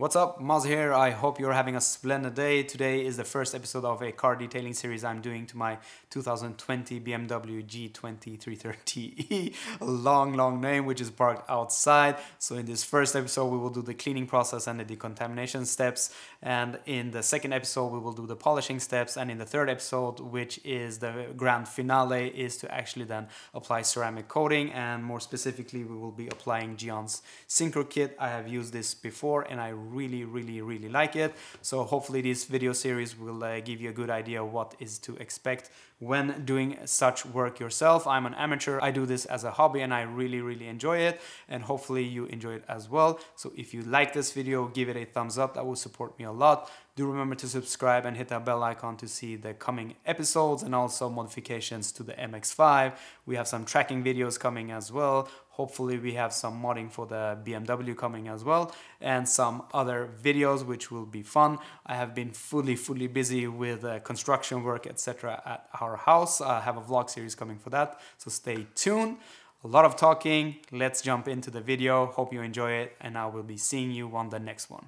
What's up, Maz here. I hope you're having a splendid day. Today is the first episode of a car detailing series I'm doing to my 2020 BMW G20 330e, a long, long name, which is parked outside. So in this first episode, we will do the cleaning process and the decontamination steps. And in the second episode, we will do the polishing steps. And in the third episode, which is the grand finale, is to actually then apply ceramic coating. And more specifically, we will be applying Gyeon's Syncro Kit. I have used this before and I really, really, really like it. So hopefully this video series will uh, give you a good idea what is to expect when doing such work yourself. I'm an amateur. I do this as a hobby and I really, really enjoy it. And hopefully you enjoy it as well. So if you like this video, give it a thumbs up. That will support me a lot. Do remember to subscribe and hit that bell icon to see the coming episodes and also modifications to the MX-5. We have some tracking videos coming as well. Hopefully we have some modding for the BMW coming as well and some other videos which will be fun. I have been fully, fully busy with uh, construction work, etc. at our house. I have a vlog series coming for that, so stay tuned. A lot of talking. Let's jump into the video. Hope you enjoy it and I will be seeing you on the next one.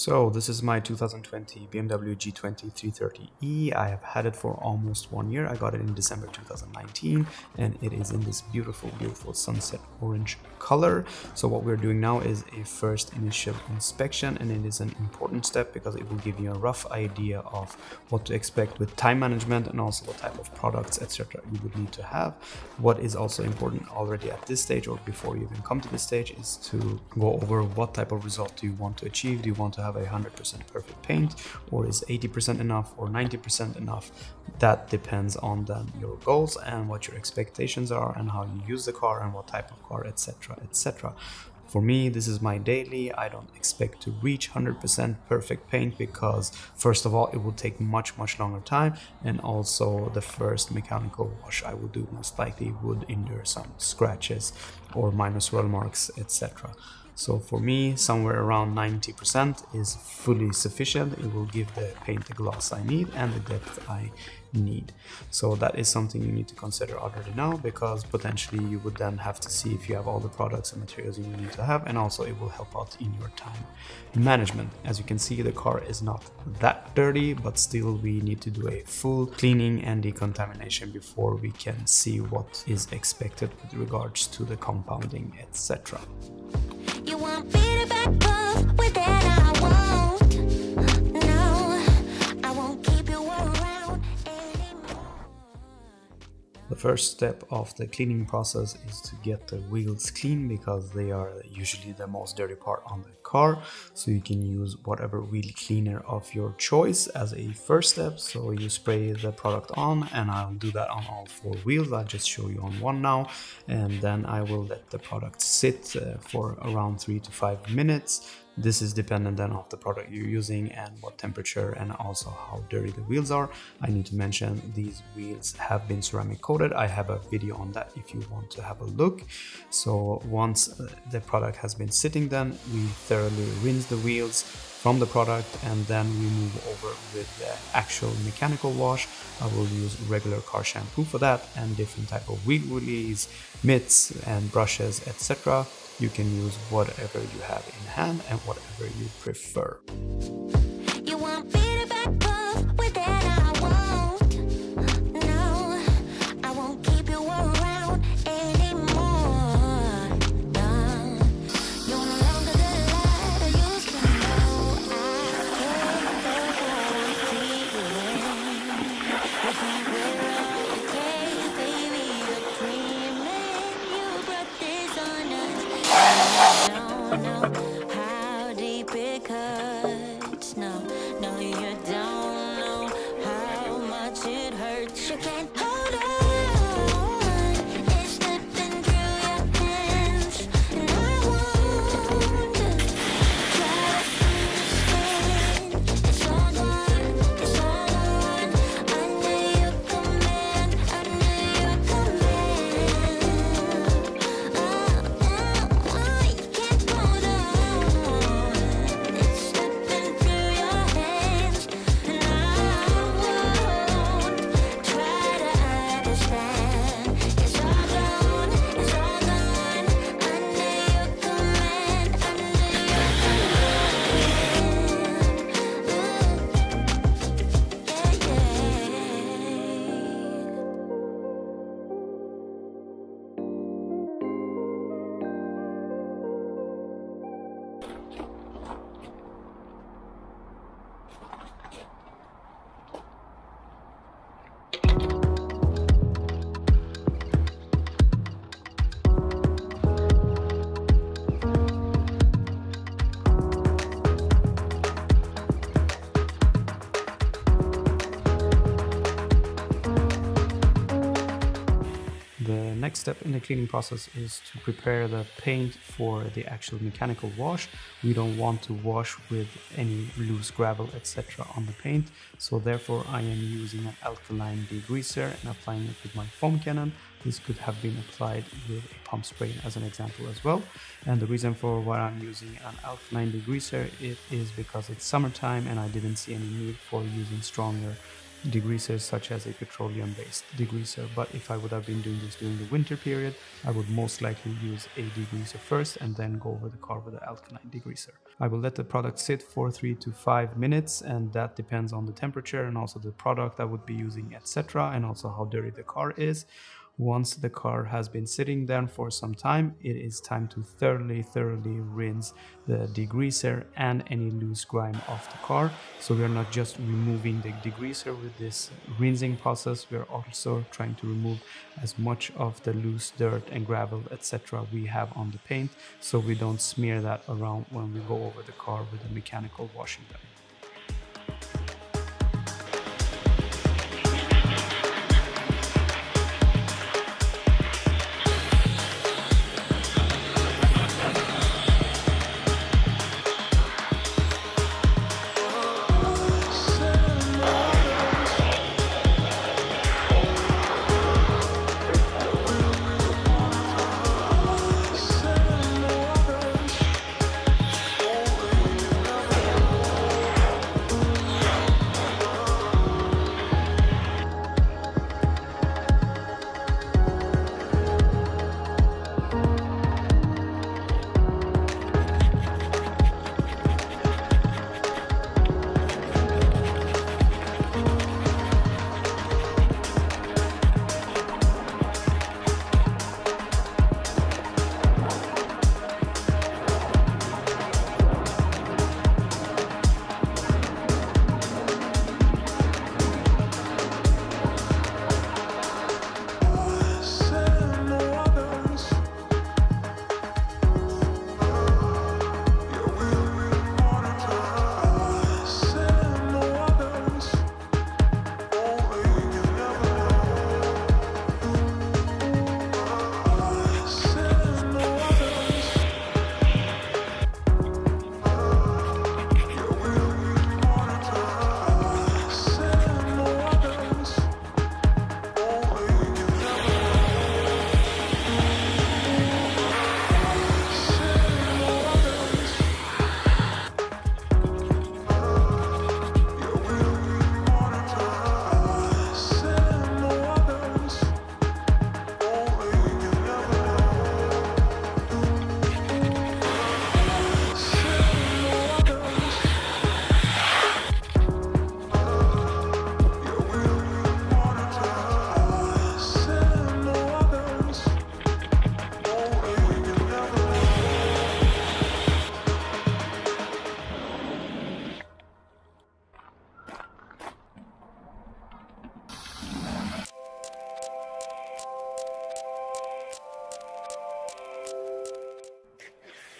So this is my 2020 BMW G20 330e. I have had it for almost one year. I got it in December 2019 and it is in this beautiful, beautiful sunset orange color. So what we're doing now is a first initial inspection and it is an important step because it will give you a rough idea of what to expect with time management and also what type of products, etc. you would need to have. What is also important already at this stage or before you even come to this stage is to go over what type of result do you want to achieve. Do you want to have have a 100% perfect paint or is 80% enough or 90% enough that depends on then your goals and what your expectations are and how you use the car and what type of car etc etc for me, this is my daily. I don't expect to reach 100% perfect paint because, first of all, it will take much, much longer time. And also, the first mechanical wash I will do most likely would endure some scratches or minor swirl marks, etc. So for me, somewhere around 90% is fully sufficient. It will give the paint the gloss I need and the depth I need. So that is something you need to consider already now because potentially you would then have to see if you have all the products and materials you need to have and also it will help out in your time management. As you can see the car is not that dirty but still we need to do a full cleaning and decontamination before we can see what is expected with regards to the compounding etc. You want me to back off with that The first step of the cleaning process is to get the wheels clean because they are usually the most dirty part on the car. So you can use whatever wheel cleaner of your choice as a first step. So you spray the product on and I'll do that on all four wheels. I'll just show you on one now and then I will let the product sit uh, for around three to five minutes this is dependent then of the product you're using and what temperature and also how dirty the wheels are. I need to mention these wheels have been ceramic coated. I have a video on that if you want to have a look. So once uh, the product has been sitting then we thoroughly rinse the wheels from the product and then we move over with the actual mechanical wash. I will use regular car shampoo for that and different type of wheel release, mitts and brushes etc you can use whatever you have in hand and whatever you prefer. Step in the cleaning process is to prepare the paint for the actual mechanical wash. We don't want to wash with any loose gravel etc on the paint so therefore I am using an alkaline degreaser and applying it with my foam cannon. This could have been applied with a pump spray as an example as well. And the reason for why I'm using an alkaline degreaser it is because it's summertime and I didn't see any need for using stronger degreasers such as a petroleum based degreaser but if I would have been doing this during the winter period I would most likely use a degreaser first and then go over the car with the alkaline degreaser. I will let the product sit for 3 to 5 minutes and that depends on the temperature and also the product I would be using etc and also how dirty the car is. Once the car has been sitting there for some time, it is time to thoroughly, thoroughly rinse the degreaser and any loose grime off the car. So we are not just removing the degreaser with this rinsing process, we are also trying to remove as much of the loose dirt and gravel, etc. we have on the paint so we don't smear that around when we go over the car with a mechanical washing.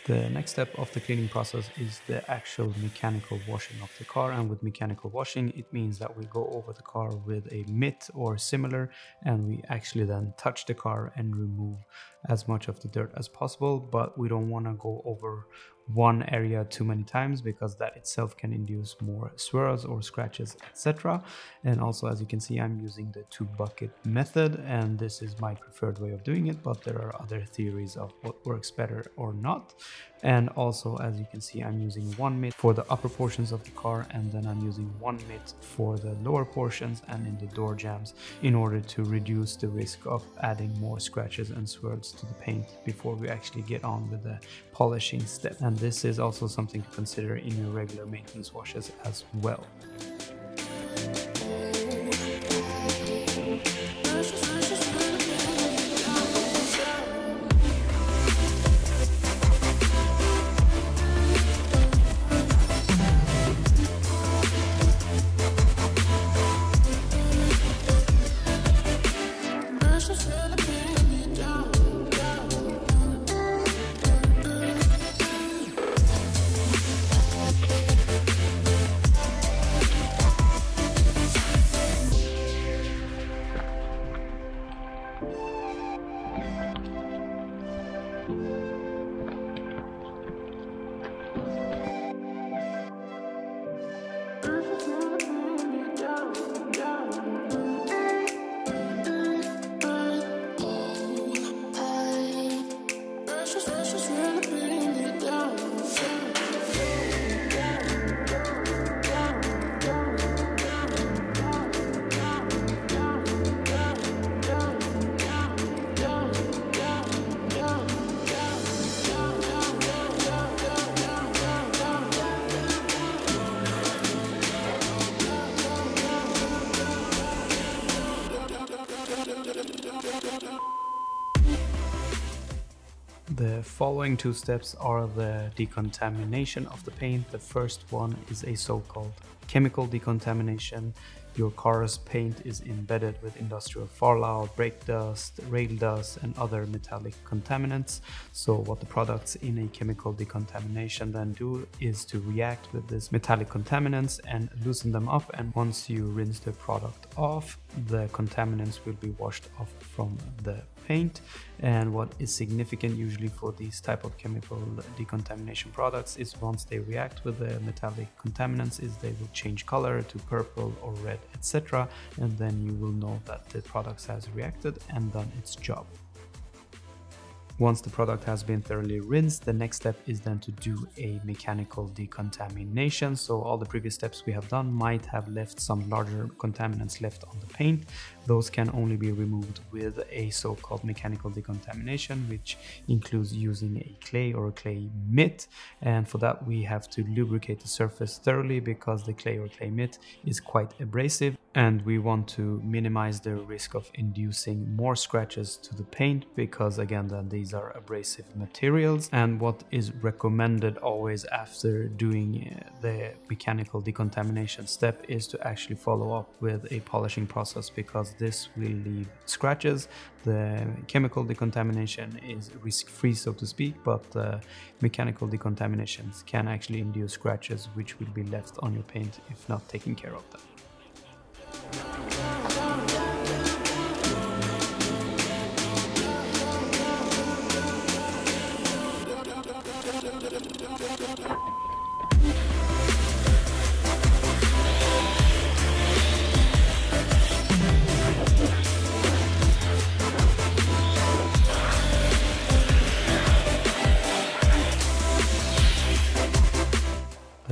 The next step of the cleaning process is the actual mechanical washing of the car and with mechanical washing it means that we go over the car with a mitt or similar and we actually then touch the car and remove as much of the dirt as possible but we don't want to go over one area too many times because that itself can induce more swirls or scratches etc and also as you can see i'm using the two bucket method and this is my preferred way of doing it but there are other theories of what works better or not. And also as you can see I'm using one mitt for the upper portions of the car and then I'm using one mitt for the lower portions and in the door jambs in order to reduce the risk of adding more scratches and swirls to the paint before we actually get on with the polishing step and this is also something to consider in your regular maintenance washes as well. Following two steps are the decontamination of the paint. The first one is a so-called chemical decontamination your car's paint is embedded with industrial fallout, brake dust, rail dust, and other metallic contaminants. So what the products in a chemical decontamination then do is to react with these metallic contaminants and loosen them up. And once you rinse the product off, the contaminants will be washed off from the paint and what is significant usually for these type of chemical decontamination products is once they react with the metallic contaminants is they will change color to purple or red etc and then you will know that the product has reacted and done its job once the product has been thoroughly rinsed, the next step is then to do a mechanical decontamination. So all the previous steps we have done might have left some larger contaminants left on the paint. Those can only be removed with a so-called mechanical decontamination, which includes using a clay or a clay mitt. And for that, we have to lubricate the surface thoroughly because the clay or clay mitt is quite abrasive and we want to minimize the risk of inducing more scratches to the paint because again then these are abrasive materials. And what is recommended always after doing uh, the mechanical decontamination step is to actually follow up with a polishing process because this will leave scratches. The chemical decontamination is risk free so to speak but uh, mechanical decontaminations can actually induce scratches which will be left on your paint if not taken care of them The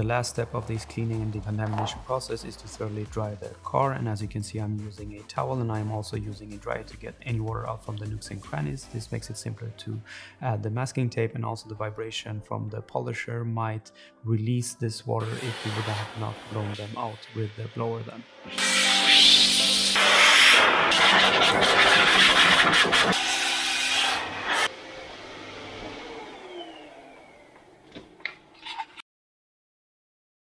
last step of this cleaning and decontamination process is to thoroughly dry the car and as you can see I'm using a towel and I'm also using a dryer to get any water out from the nooks and crannies. This makes it simpler to add the masking tape and also the vibration from the polisher might release this water if you would have not blown them out with the blower then.